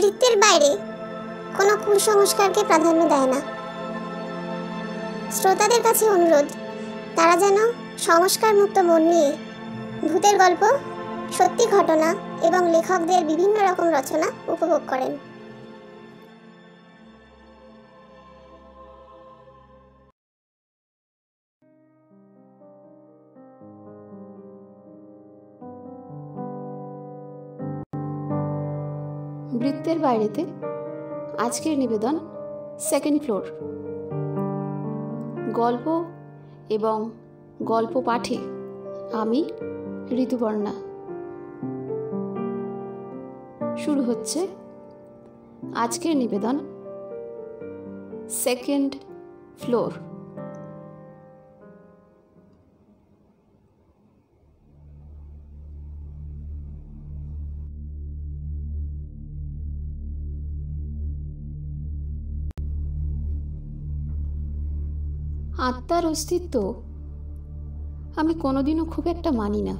বৃত্তের বাইরে কোনো কুসংস্কারকে প্রাধান্য দেয় না। শ্রোতাদের কাছে অনুরোধ, তারা যেন সংস্কার মুক্ত মন নিয়ে ভূতের গল্প, সত্যি ঘটনা এবং লেখকদের বিভিন্ন রকম রচনা উপভোগ করেন। বৃত্তের বাইরেতে আজকের নিবেদন সেকেন্ড ফ্লোর গল্প এবং গল্প পাঠে আমি, ঋতুবর্ণা। শুরু হচ্ছে আজকের নিবেদন সেকেন্ড ফ্লোর আত্মার অস্তিত্ব আমি কোনোদিনও খুব একটা মানি না।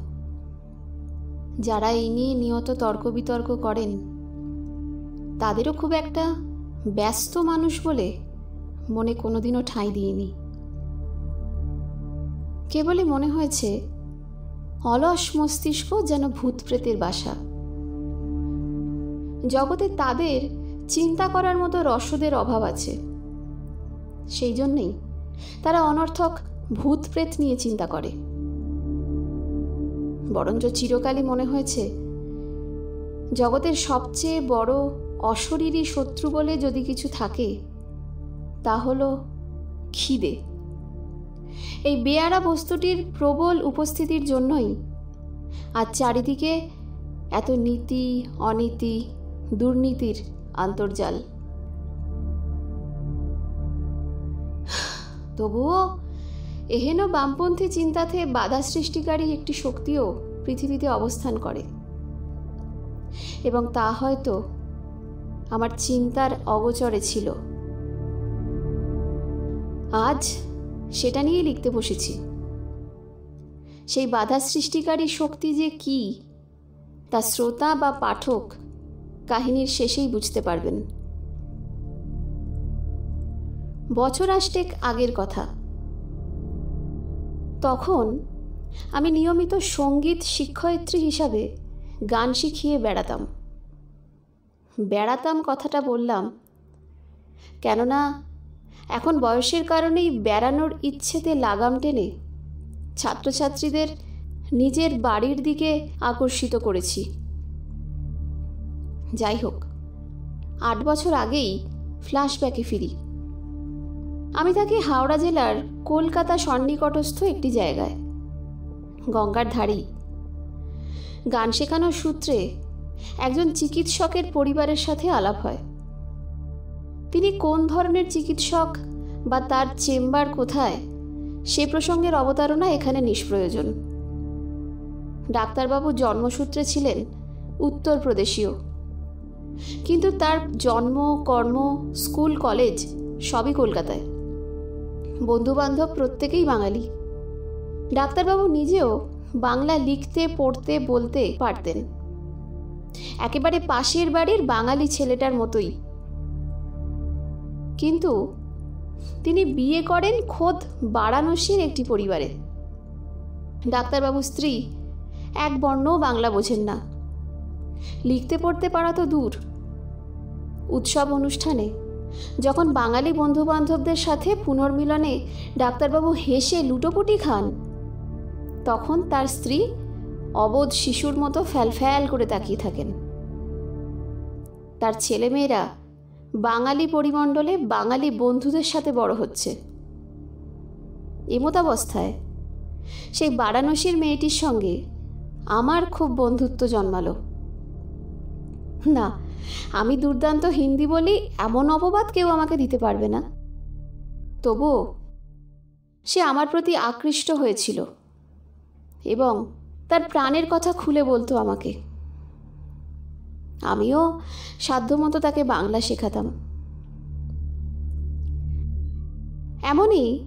যারা এই নিয়ে নিয়ত তর্ক বিতর্ক করেন, তাদেরও খুব একটা ব্যস্ত মানুষ বলে মনে কোনোদিনও ঠাঁই দিইনি। কেবলই মনে হয়েছে, অলস মস্তিষ্ক যেন ভূত প্রেতের বাসা। জগতে তাদের চিন্তা করার মতো রসদের অভাব আছে। সেই জন্যেই তারা অনর্থক ভূত প্রেত নিয়ে চিন্তা করে। বরঞ্চ চিরকালই মনে হয়েছে, জগতের সবচেয়ে বড় অশরীরী শত্রু বলে যদি কিছু থাকে, তা হল খিদে। এই বেয়ারা বস্তুটির প্রবল উপস্থিতির জন্যই আর চারিদিকে এত নীতি, অনীতি, দুর্নীতির আন্তর্জাল। তবুও এহেন বামপন্থী চিন্তাতে বাধা সৃষ্টিকারী একটি শক্তিও পৃথিবীতে অবস্থান করে। এবং তা হয়তো আমার চিন্তার অগোচরে ছিল। আজ সেটা নিয়েই লিখতে বসেছি। সেই বাধা সৃষ্টিকারী শক্তি যে কি, তা শ্রোতা বা পাঠক কাহিনীর শেষেই বুঝতে পারবেন। বছর আষ্টেক আগের কথা। তখন আমি নিয়মিত সংগীত শিক্ষয়িত্রী হিসাবে গান শিখিয়ে বেড়াতাম। বেড়াতাম কথাটা বললাম, কেননা, এখন বয়সের কারণেই বেড়ানোর ইচ্ছেতে লাগাম টেনে ছাত্রছাত্রীদের নিজের বাড়ির দিকে আকর্ষিত করেছি। যাই হোক, আট বছর আগেই ফ্ল্যাশব্যাকে ফিরি। আমি থাকি হাওড়া জেলার কলকাতা সন্নিকটস্থ একটি জায়গায়। গঙ্গার ধারেই গান শেখানোর সূত্রে একজন চিকিৎসকের পরিবারের সাথে আলাপ হয়। তিনি কোন ধরনের চিকিৎসক বা তার চেম্বার কোথায়, সে প্রসঙ্গের অবতারণা এখানে নিষ্প্রয়োজন। ডাক্তারবাবু জন্মসূত্রে ছিলেন উত্তরপ্রদেশীয়। কিন্তু তার জন্ম, কর্ম, স্কুল, কলেজ সবই কলকাতায়। বন্ধুবান্ধব প্রত্যেকেই বাঙালি। ডাক্তারবাবু নিজেও বাংলা লিখতে, পড়তে, বলতে পারতেন। একেবারে পাশের বাড়ির বাঙালি ছেলেটার মতোই। কিন্তু তিনি বিয়ে করেন খোদ বারাণসীর একটি পরিবারে। ডাক্তারবাবু স্ত্রী এক বর্ণও বাংলা বোঝেন না। লিখতে, পড়তে পারা তো দূর। উৎসব অনুষ্ঠানে যখন বাঙালি বন্ধুবান্ধবদের সাথে পুনর্মিলনে ডাক্তারবাবু হেসে লুটোপুটি খান, তখন তার স্ত্রী অবোধ শিশুর মতো ফ্যালফ্যাল করে তাকিয়ে থাকেন। তার ছেলেমেয়েরা বাঙালি পরিমণ্ডলে বাঙালি বন্ধুদের সাথে বড় হচ্ছে। এমতাবস্থায় সেই বারাণসীর মেয়েটির সঙ্গে আমার খুব বন্ধুত্ব জন্মালো। না আমি দুর্দান্ত হিন্দি বলি, এমন অপবাদ কেউ আমাকে দিতে পারবে না। তবুও, সে আমার প্রতি আকৃষ্ট হয়েছিল এবং তার প্রাণের কথা খুলে বলতো আমাকে। আমিও সাধ্যমতো তাকে বাংলা শেখাতাম। এমনই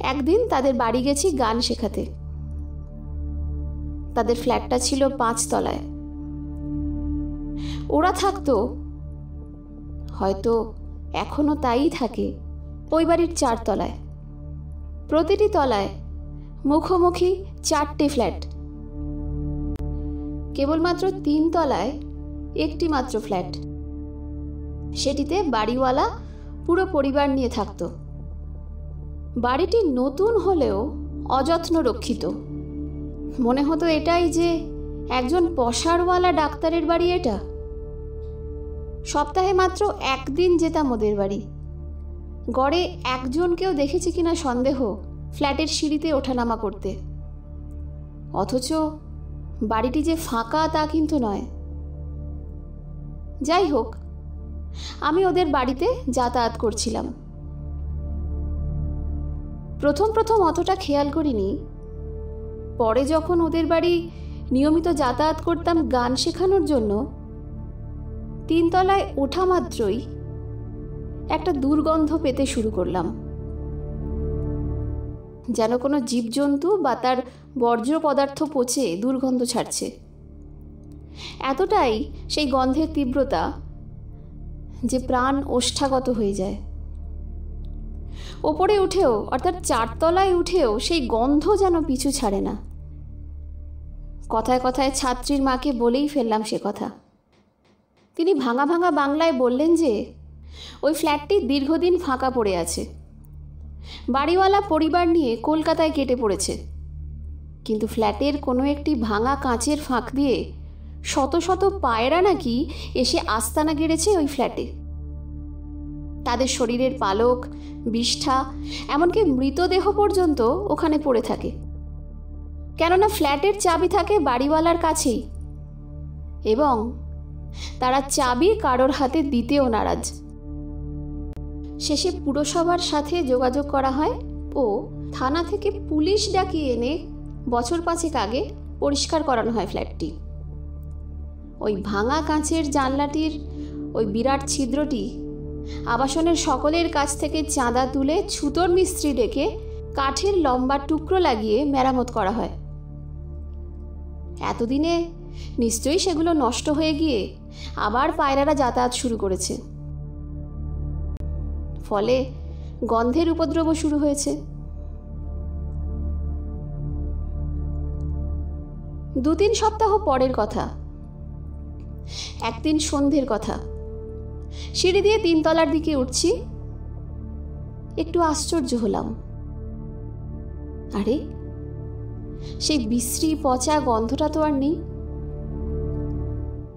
একদিন তাদের বাড়ি গেছি গান শেখাতে। তাদের ফ্ল্যাটটা ছিল পাঁচতলায়। ওরা থাকতো। হয়তো এখনও তাই থাকে ওই বাড়ির চারতলায় প্রতিটি তলায় মুখোমুখি চারটে ফ্ল্যাট। কেবলমাত্র তিন তলায় একটি মাত্র ফ্ল্যাট। সেটিতে বাড়িওয়ালা পুরো পরিবার নিয়ে থাকত। বাড়িটি নতুন হলেও অযত্ন রক্ষিত। মনে হতো এটাই যে একজন পশারওয়ালা ডাক্তারের বাড়ি এটা? সপ্তাহে মাত্র একদিন যেতাম ওদের বাড়ি। গড়ে একজনকেও দেখেছি কিনা সন্দেহ, ফ্ল্যাটের সিঁড়িতে ওঠানামা করতে। অথচ বাড়িটি যে ফাঁকা তা কিন্তু নয়। যাই হোক, আমি ওদের বাড়িতে যাতায়াত করছিলাম। প্রথম প্রথম অতটা খেয়াল করিনি। পরে যখন ওদের বাড়ি নিয়মিত যাতায়াত করতাম গান শেখানোর জন্য। তিনতলায় ওঠা মাত্রই একটা দুর্গন্ধ পেতে শুরু করলাম। যেন কোনো জীবজন্তু বা তার বর্জ্য পদার্থ পচে দুর্গন্ধ ছাড়ছে। এতটাই সেই গন্ধের তীব্রতা যে প্রাণ ওষ্ঠাগত হয়ে যায়। ওপরে উঠেও অর্থাৎ চারতলায় উঠেও সেই গন্ধ যেন পিছু ছাড়ে না। কথায় কথায় ছাত্রীর মাকে বলেই ফেললাম সে কথা। তিনি ভাঙা ভাঙা বাংলায় বললেন যে, ওই ফ্ল্যাটটি দীর্ঘদিন ফাঁকা পড়ে আছে। বাড়িওয়ালা পরিবার নিয়ে কলকাতায় কেটে পড়েছে। কিন্তু ফ্ল্যাটের কোনো একটি ভাঙা কাঁচের ফাঁক দিয়ে শত শত পায়রা নাকি এসে আস্তানা গেড়েছে ওই ফ্ল্যাটে। তাদের শরীরের পালক, বিষ্ঠা, এমনকি মৃতদেহ পর্যন্ত ওখানে পড়ে থাকে। কেননা ফ্ল্যাটের চাবি থাকে বাড়িওয়ালার কাছেই। এবং তারা চাবি কারোর হাতে দিতেও নারাজ। শেষে পুরসভার সাথে যোগাযোগ করা হয় ও থানা থেকে পুলিশ ডাকিয়ে এনে বছর পাঁচেক আগে পরিষ্কার করানো হয় ফ্ল্যাটটি। ওই ভাঙা কাঁচের জানলাটির ওই বিরাট ছিদ্রটি আবাসনের সকলের কাছ থেকে চাঁদা তুলে ছুতোর মিস্ত্রি ডেকে কাঠের লম্বা টুকরো লাগিয়ে মেরামত করা হয়। এতদিনে নিশ্চয়ই সেগুলো নষ্ট হয়ে গিয়ে আবার পায়রারা যাতায়াত শুরু করেছে। ফলে গন্ধের উপদ্রব শুরু হয়েছে। দু তিন সপ্তাহ পরের কথা। একদিন সন্ধ্যের কথা। সিঁড়ি দিয়ে তিনতলার দিকে উঠছি। একটু আশ্চর্য হলাম। আরে সেই বিশ্রী পচা গন্ধটা তো আর নেই।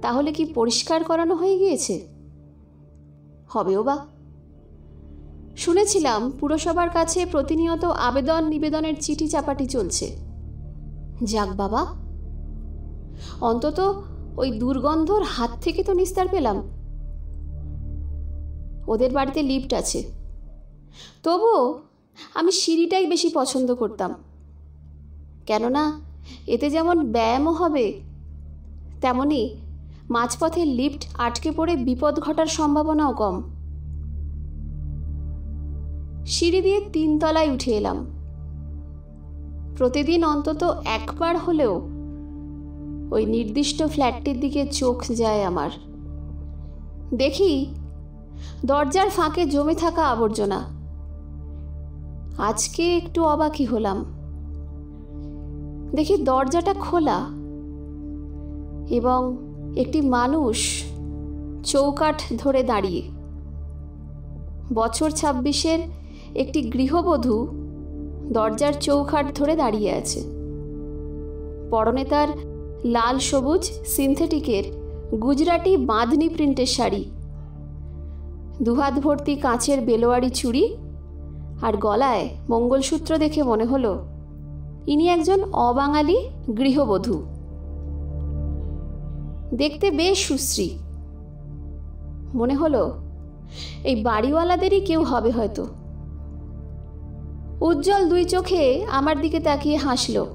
তাহলে কি পরিষ্কার করানো হয়ে গিয়েছে? হবেও বা। শুনেছিলাম পুরসভার কাছে প্রতিনিয়ত আবেদন নিবেদনের চিঠি চাপাটি চলছে। যাক বাবা। অন্তত ওই দুর্গন্ধর হাত থেকে তো নিস্তার পেলাম। ওদের বাড়িতে লিফট আছে। তবুও আমি সিঁড়িটাই বেশি পছন্দ করতাম। কেননা এতে যেমন ব্যায়ামও হবে, তেমনি মাঝপথে লিফট আটকে পড়ে বিপদ ঘটার সম্ভাবনাও কম। সিঁড়ি দিয়ে তিনতলায় উঠে এলাম। প্রতিদিন অন্তত একবার হলেও ওই নির্দিষ্ট ফ্ল্যাটটির দিকে চোখ যায় আমার। দেখি দরজার ফাঁকে জমে থাকা আবর্জনা। আজকে একটু অবাকই হলাম। দেখি দরজাটা খোলা। এবং একটি মানুষ চৌকাঠ ধরে দাঁড়িয়ে। বছর ছাব্বিশের একটি গৃহবধূ দরজার চৌখাট ধরে দাঁড়িয়ে আছে। পরনে তার লাল সবুজ সিনথেটিকের গুজরাটি বাঁধনি প্রিন্টের শাড়ি। দুহাত ভর্তি কাঁচের বেলোয়ারি চুড়ি আর গলায় মঙ্গলসূত্র দেখে মনে হলো ইনি একজন অবাঙালি গৃহবধূ। দেখতে বেশ সুশ্রী। মনে হলো, এই বাড়িওয়ালাদেরই কেউ হবে হয়তো। উজ্জ্বল দুই চোখে আমার দিকে তাকিয়ে হাসল।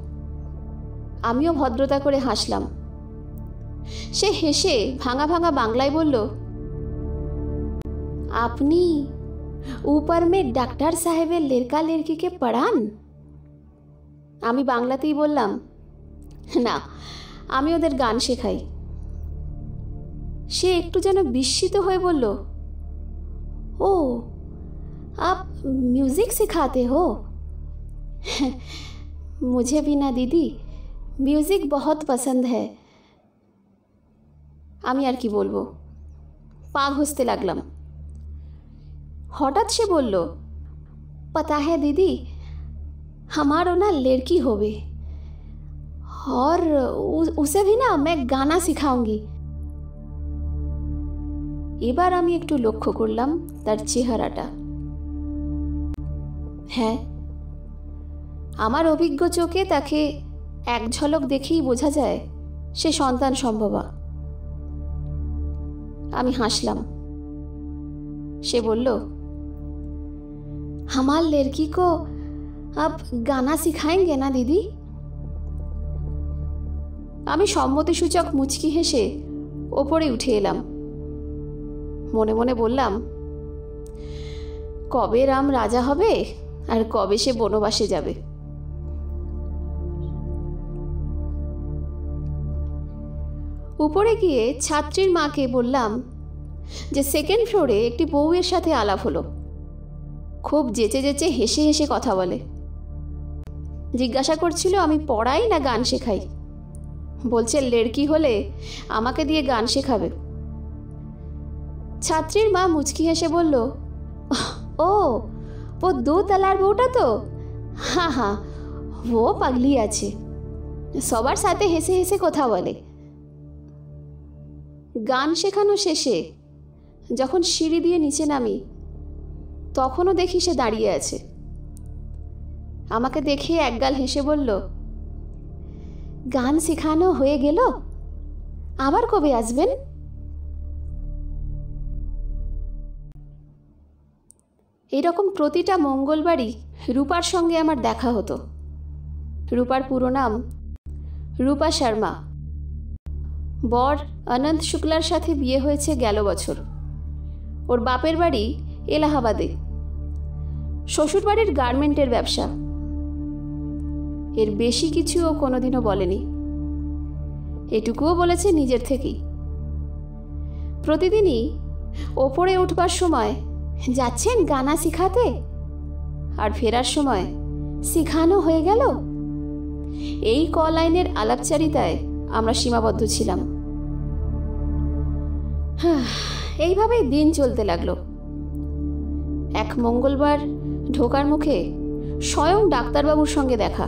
আমিও ভদ্রতা করে হাসলাম। সে হেসে ভাঙা ভাঙা বাংলায় বলল, আপনি মে ডাক্তার সাহেবের লেরকা লেরকিকে পড়ান? আমি বাংলাতেই বললাম না আমি ওদের গান শেখাই সে একটু যেন বিস্মিত হয়ে বলল ओ आप म्यूज़िक सिखाते हो मुझे भी ना दीदी মিউজিক বহুত পছন্দ হ্যায় আমি আর কি বলবো পা ঘষতে লাগলাম হঠাৎ সে বলল पता है दीदी हमारो ना लड़की होवे और उ- उसे भी ना मैं गाना सिखाऊंगी এবার আমি একটু লক্ষ্য করলাম তার চেহারাটা হ্যাঁ আমার অভিজ্ঞ চোখে তাকে এক ঝলক দেখেই বোঝা যায় সে সন্তান সম্ভবা আমি হাসলাম সে বলল हमार लड़की को अब गाना सिखाएंगे ना दीदी আমি সম্মতিসূচক মুচকি হেসে ওপরে উঠে এলাম মনে মনে বললাম কবে রাম রাজা হবে আর কবে সে বনবাসে যাবে উপরে গিয়ে ছাত্রীর মাকে বললাম যে সেকেন্ড ফ্লোরে একটি বউয়ের সাথে আলাপ হলো খুব যেচে যেচে হেসে হেসে কথা বলে জিজ্ঞাসা করছিল, আমি পড়াই না গান শেখাই? বলছে, লেড়কি হলে আমাকে দিয়ে গান শেখাবে। ছাত্রীর মা মুচকি হেসে বলল, ও ও দু তালার বউটা তো? হ্যাঁ হ্যাঁ ও পাগলি আছে। সবার সাথে হেসে হেসে কথা বলে। গান শেখানো শেষে যখন সিঁড়ি দিয়ে নিচে নামি, তখনও দেখি সে দাঁড়িয়ে আছে। আমাকে দেখে একগাল হেসে বলল, গান শেখানো হয়ে গেল? আবার কবে আসবেন? এইরকম প্রতিটা মঙ্গলবারই রূপার সঙ্গে আমার দেখা হতো। রূপার পুরো নাম রূপা শর্মা। বর অনন্ত শুক্লার সাথে বিয়ে হয়েছে গেল বছর। ওর বাপের বাড়ি এলাহাবাদে। শ্বশুরবাড়ির গার্মেন্টের ব্যবসা। এর বেশি কিছু ও কোনোদিনও বলেনি। এটুকুও বলেছে নিজের থেকেই। প্রতিদিনই ওপরে উঠবার সময় যাচ্ছেন গানা শিখাতে? আর ফেরার সময় শিখানো হয়ে গেল? এই ক লাইনের আলাপচারিতায় আমরা সীমাবদ্ধ ছিলাম। হাহ, এইভাবেই দিন চলতে লাগল। এক মঙ্গলবার ঢোকার মুখে স্বয়ং ডাক্তারবাবুর সঙ্গে দেখা।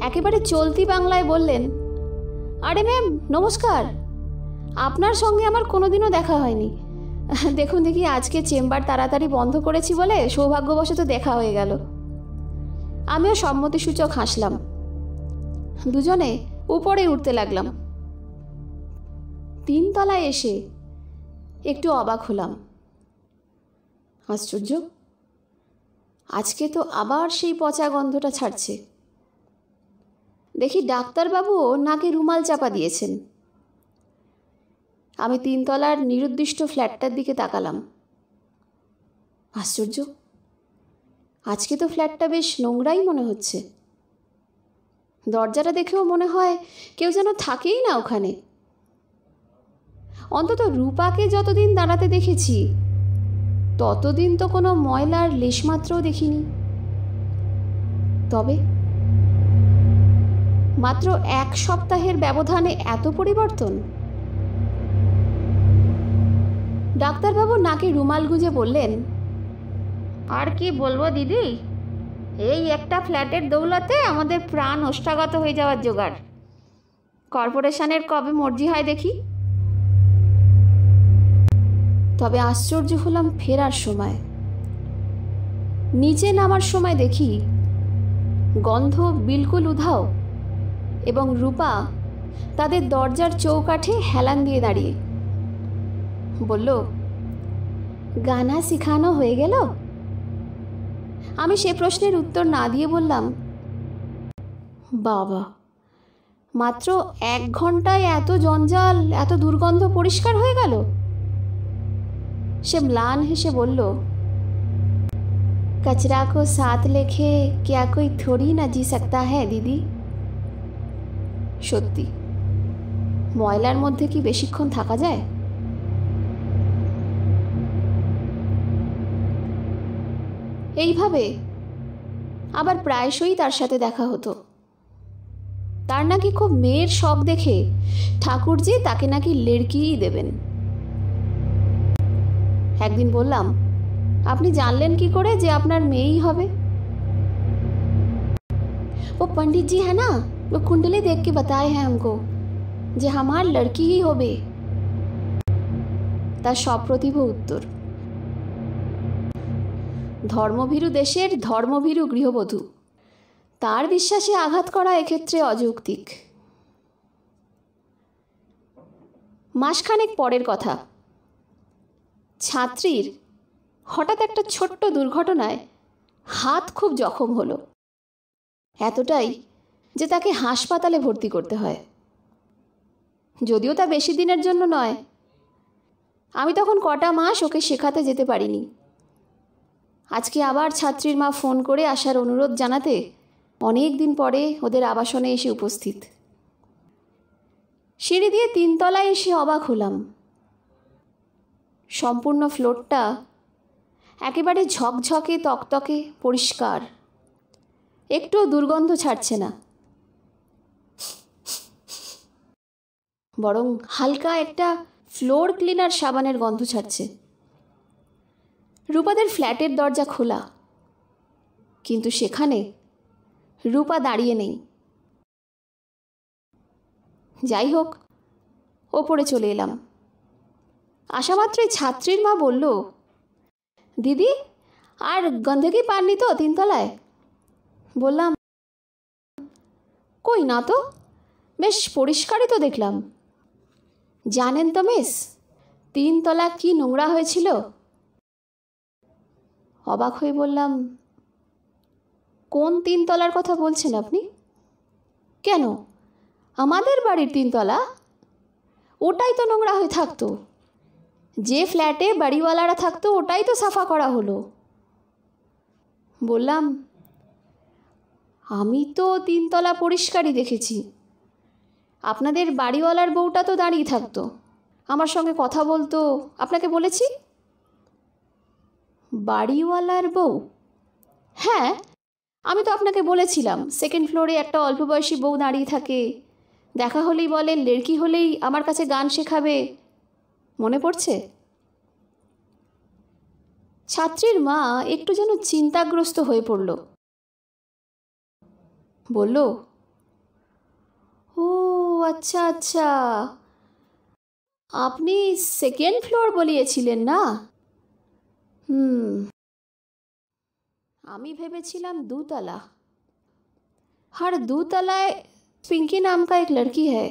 একেবারে চলতি বাংলায় বললেন, আরে ম্যাম, নমস্কার। আপনার সঙ্গে আমার কোনোদিনও দেখা হয়নি। দেখুন দেখি, আজকে চেম্বার তাড়াতাড়ি বন্ধ করেছি বলে সৌভাগ্যবশত দেখা হয়ে গেল। আমিও সম্মতিসূচক হাসলাম। দুজনে উপরে উঠতে লাগলাম। তিনতলায় এসে একটু অবাক হলাম। আশ্চর্য, আজকে তো আবার সেই পচা গন্ধটা ছাড়ছে। দেখি ডাক্তারবাবুও নাকে রুমাল চাপা দিয়েছেন। আমি তিনতলার নিরুদ্দিষ্ট ফ্ল্যাটটার দিকে তাকালাম। আশ্চর্য, আজকে তো ফ্ল্যাটটা বেশ নোংরাই মনে হচ্ছে। দরজাটা দেখেও মনে হয় কেউ যেন থাকেই না ওখানে। অন্তত রূপাকে যতদিন দাঁড়াতে দেখেছি, ততদিন তো কোনো ময়লার লেশমাত্রও দেখিনি। তবে মাত্র এক সপ্তাহের ব্যবধানে এত পরিবর্তন? ডাক্তারবাবু নাকে রুমাল গুঁজে বললেন আর কি বলব দিদি? এই একটা ফ্ল্যাটের দৌলতে আমাদের প্রাণ ওষ্ঠাগত হয়ে যাওয়ার জোগাড়। কর্পোরেশনের কবে মর্জি হয় দেখি? তবে আশ্চর্য হলাম ফেরার সময়। নিচে নামার সময় দেখি গন্ধ বিলকুল উধাও। এবং রূপা তাদের দরজার চৌকাঠে হেলান দিয়ে দাঁড়িয়ে বলল গানা শিখানো হয়ে গেল আমি সে প্রশ্নের উত্তর না দিয়ে বললাম বাবা মাত্র এক ঘন্টায় এত জঞ্জাল এত দুর্গন্ধ পরিষ্কার হয়ে গেল সে ম্লান হেসে বলল कचरा को साथ लेके क्या कोई थोड़ी ना जी सकता है দিদি সত্যি। ময়লার মধ্যে কি বেশিক্ষণ থাকা যায়? এইভাবে আবার প্রায়শই তার সাথে দেখা হতো। তার নাকি খুব মেয়ের শখ দেখে ঠাকুরজি তাকে নাকি লেড়কিয়েই দেবেন। একদিন বললাম, আপনি জানলেন কি করে যে আপনার মেয়েই হবে? ও পণ্ডিতজি হ্যাঁ না? वो कुंडली देख के बताए हैं हमको যে আমার লড়কি হি হবে তার সপ্রতিভ উত্তর ধর্মভীরু দেশের ধর্মভীরু গৃহবধূ তার বিশ্বাসে আঘাত করা এক্ষেত্রে অযৌক্তিক মাসখানেক পরের কথা ছাত্রীর হঠাৎ একটা ছোট্ট দুর্ঘটনায় হাত খুব জখম হলো এতটাই যে তাকে হাসপাতালে ভর্তি করতে হয়। যদিও তা বেশি দিনের জন্য নয়। আমি তখন কটা মাস ওকে শেখাতে যেতে পারিনি। আজকে আবার ছাত্রীর মা ফোন করে আসার অনুরোধ জানাতে অনেক দিন পরে ওদের আবাসনে এসে উপস্থিত। সিঁড়ি দিয়ে তিনতলায় এসে অবাক হলাম। সম্পূর্ণ ফ্লোরটা একেবারে ঝকঝকে, তকতকে, পরিষ্কার। একটুও দুর্গন্ধ ছাড়ছে না। বরং হালকা একটা ফ্লোর ক্লিনার সাবানের গন্ধ ছাড়ছে। রূপাদের ফ্ল্যাটের দরজা খোলা। কিন্তু সেখানে রূপা দাঁড়িয়ে নেই। যাই হোক, ওপরে চলে এলাম। আসা ছাত্রীর মা বলল, দিদি, আর গন্ধকি পাননি তো তিনতলায়? বললাম, কই না তো, বেশ পরিষ্কারই তো দেখলাম। জানেন তো মিস? তিনতলা কি নোংরা হয়েছিল? অবাক হয়ে বললাম, কোন তিনতলার কথা বলছেন আপনি? কেন? আমাদের বাড়ির তিনতলা? ওটাই তো নোংরা হয়ে থাকতো। যে ফ্ল্যাটে বাড়িওয়ালারা থাকতো, ওটাই তো সাফা করা হলো। বললাম, আমি তো তিনতলা পরিষ্কারই দেখেছি। আপনাদের বাড়িওয়ালার বউটা তো দাঁড়িয়ে থাকতো। আমার সঙ্গে কথা বলতো। আপনাকে বলেছি? বাড়িওয়ালার বউ? হ্যাঁ আমি তো আপনাকে বলেছিলাম সেকেন্ড ফ্লোরে একটা অল্প বয়সী বউ দাঁড়িয়ে থাকে। দেখা হলেই বলে লেড়কি হলেই আমার কাছে গান শেখাবে। মনে পড়ছে? ছাত্রীর মা একটু যেন চিন্তাগ্রস্ত হয়ে পড়ল। বলল, ও আচ্ছা আচ্ছা আপনি সেকেন্ড ফ্লোর বলিয়েছিলেন না হুম আমি ভেবেছিলাম দুতলা हर दूतलाय पिंकी नाम का एक लड़की है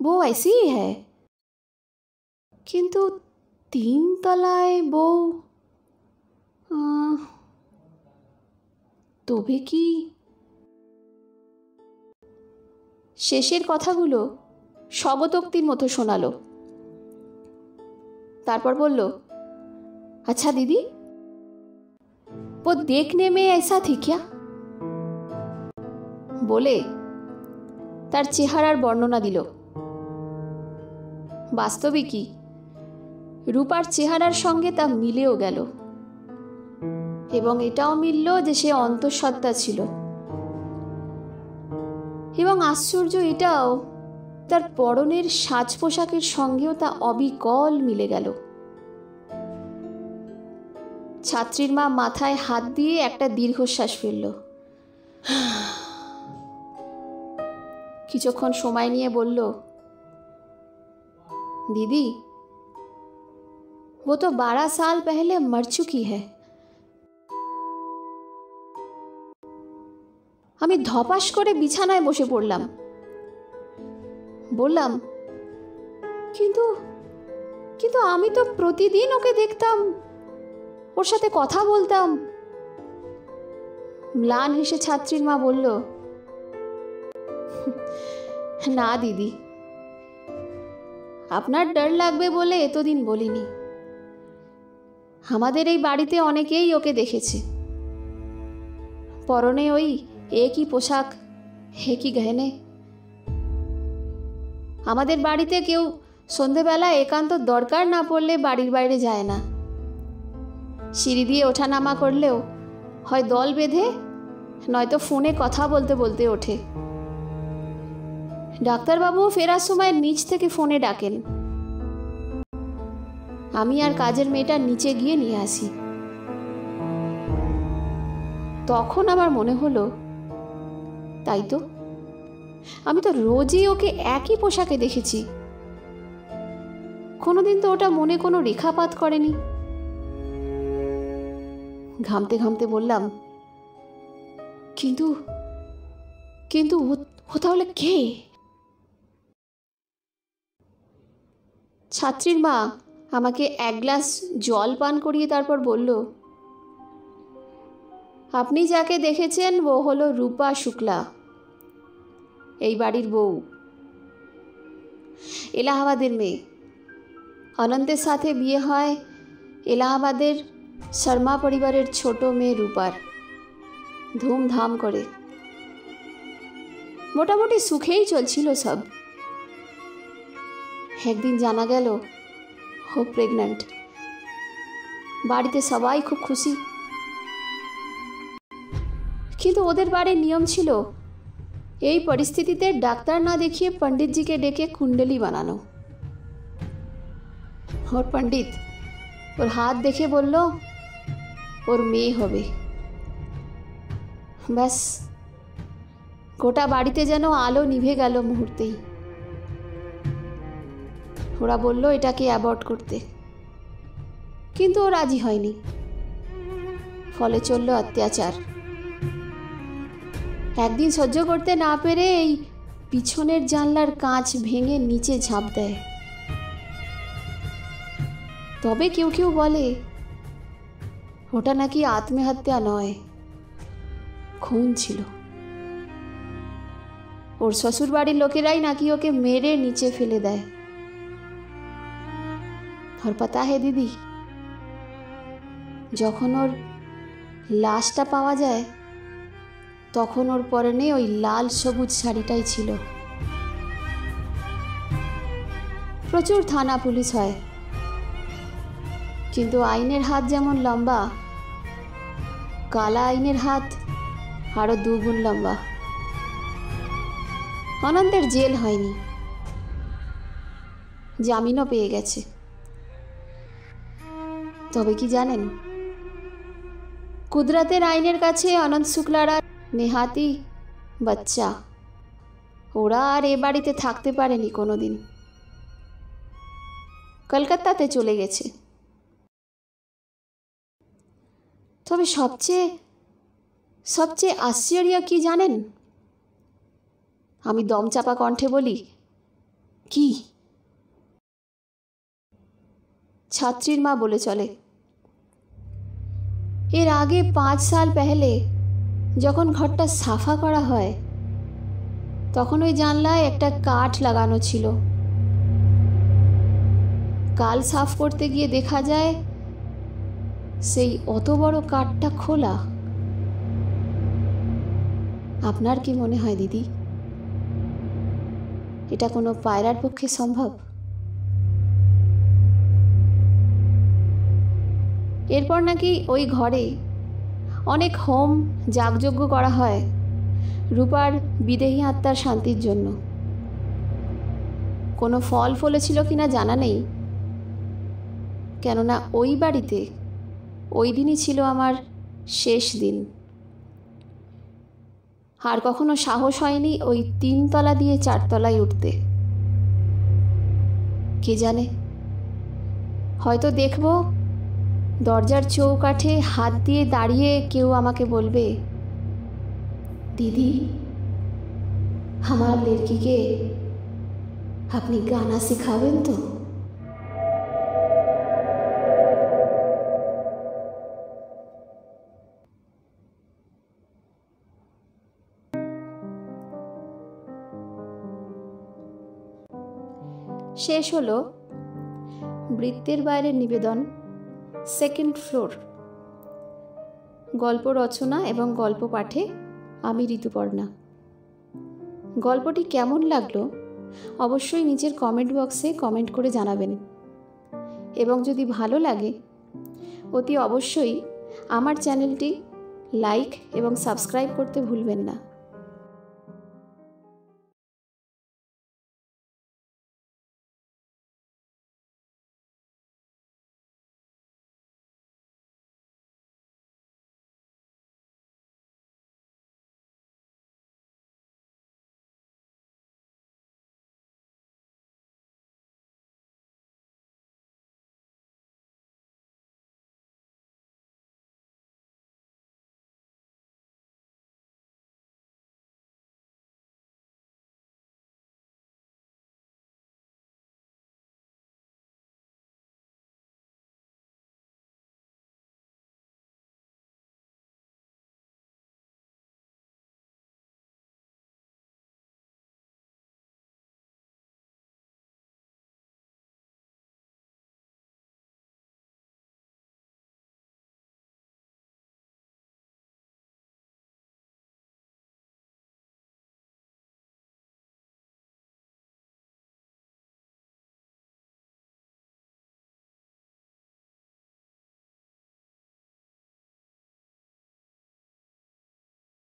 वो ऐसी ही है কিন্তু তিন তলায় বউ আহ, তবে কি শেষের কথাগুলো শবতক্তির মতো শোনালো তারপর বলল আচ্ছা দিদি वो देखने में ऐसा थी क्या বলে তার চেহারার বর্ণনা দিল বাস্তবিকই রূপার চেহারার সঙ্গে তা মিলেও গেল এবং এটাও মিলল যে সে অন্তঃসত্ত্বা ছিল এবং আশ্চর্য এটাও তার পরনের সাজ পোশাকের সঙ্গেও তা অবিকল মিলে গেল ছাত্রীর মা মাথায় হাত দিয়ে একটা দীর্ঘশ্বাস ফেলল কিছুক্ষণ সময় নিয়ে বলল दीदी वो तो बारह साल पहले मर चुकी है আমি ধপাস করে বিছানায় বসে পড়লাম। বললাম, কিন্তু কিন্তু আমি তো প্রতিদিন ওকে দেখতাম, ওর সাথে কথা বলতাম। ম্লান হেসে ছাত্রীর মা বলল, না দিদি, আপনার ডর লাগবে বলে এতদিন বলিনি। আমাদের এই বাড়িতে অনেকেই ওকে দেখেছে। পরনে ওই একই পোশাক? একই গহেনে? আমাদের বাড়িতে কেউ সন্ধেবেলা একান্ত দরকার না পড়লে বাড়ির বাইরে যায় না। সিঁড়ি দিয়ে ওঠানামা করলেও হয় দল বেঁধে, নয়তো ফোনে কথা বলতে বলতে ওঠে। ডাক্তারবাবুও ফেরার সময় নিচ থেকে ফোনে ডাকেন। আমি আর কাজের মেয়েটা নিচে গিয়ে নিয়ে আসি। তখন আমার মনে হলো তাই তো? আমি তো রোজই ওকে একই পোশাকে দেখেছি। কোনোদিন তো ওটা মনে কোনো রেখাপাত করেনি। ঘামতে ঘামতে বললাম, কিন্তু কিন্তু ও- তাহলে কে? ছাত্রীর মা আমাকে এক গ্লাস জল পান করিয়ে তারপর বলল আপনি যাকে দেখেছেন, ও হলো রূপা শুক্লা। এই বাড়ির বউ। এলাহাবাদের মেয়ে। অনন্তের সাথে বিয়ে হয় এলাহাবাদের শর্মা পরিবারের ছোট মেয়ে রূপার। ধুমধাম করে। মোটামুটি সুখেই চলছিল সব। একদিন জানা গেল, ও প্রেগন্যান্ট বাড়িতে সবাই খুব খুশি। কিন্তু ওদের বাড়ির নিয়ম ছিল, এই পরিস্থিতিতে ডাক্তার না দেখিয়ে পণ্ডিতজিকে ডেকে কুণ্ডলি বানানো। ওর পণ্ডিত ওর হাত দেখে বলল, ওর মেয়ে হবে। ব্যাস, গোটা বাড়িতে যেন আলো নিভে গেল মুহূর্তেই। ওরা বলল, এটাকে অ্যাবর্ট করতে। কিন্তু ও রাজি হয়নি। ফলে চলল অত্যাচার। একদিন সহ্য করতে না পেরে এই পিছনের জানলার কাঁচ ভেঙে নিচে ঝাঁপ দেয় তবে কেউ কেউ বলে ওটা নাকি আত্মহত্যা নয় খুন ছিল ওর শ্বশুর বাড়ির লোকেরাই নাকি ওকে মেরে নিচে ফেলে দেয় और पता है দিদি যখন ওর লাশটা পাওয়া যায় তখন ওর পরনে ওই লাল সবুজ শাড়িটাই ছিল। প্রচুর থানা পুলিশ হয়। কিন্তু আইনের হাত যেমন লম্বা, কালা আইনের হাত আরও দুগুণ লম্বা। অনন্তের জেল হয়নি। জামিনও পেয়ে গেছে। তবে কি জানেন? কুদরাতের আইনের কাছে অনন্ত শুক্লারা নেহাতি বাচ্চা। ওরা আর এ বাড়িতে থাকতে পারেনি কোনো দিন কলকাতাতে চলে গেছে। তবে সবচেয়ে সবচেয়ে আশ্চর্য কি জানেন? আমি দমচাপা কণ্ঠে বলি, কি? ছাত্রীর মা বলে চলে, এর আগে পাঁচ সাল পেহলে যখন ঘরটা সাফা করা হয়, তখন ওই জানলায় একটা কাঠ লাগানো ছিল। কাল সাফ করতে গিয়ে দেখা যায়, সেই অত বড় কাঠটা খোলা। আপনার কি মনে হয় দিদি? এটা কোনো পায়রার পক্ষে সম্ভব? এরপর নাকি ওই ঘরে অনেক হোম যাগযজ্ঞ করা হয় রূপার বিদেহী আত্মার শান্তির জন্য। কোনো ফল ফলেছিল কিনা জানা নেই। কেননা ওই বাড়িতে, ওই দিনই ছিল আমার শেষ দিন। আর কখনো সাহস হয়নি ওই তিনতলা দিয়ে চারতলায় উঠতে। কে জানে? হয়তো দেখব দরজার চৌকাঠে হাত দিয়ে দাঁড়িয়ে কেউ আমাকে বলবে, দিদি, আমার লড়কিকে আপনি গানা শেখাবেন তো? শেষ হলো বৃত্তের বাইরের নিবেদন। Second floor. গল্প রচনা এবং গল্প পাঠে আমি ঋতুপর্ণা। গল্পটি কেমন লাগল অবশ্যই নিচের কমেন্ট বক্সে কমেন্ট করে জানাবেন। এবং যদি ভালো লাগে, অতি অবশ্যই আমার চ্যানেলটি লাইক এবং সাবস্ক্রাইব করতে ভুলবেন না।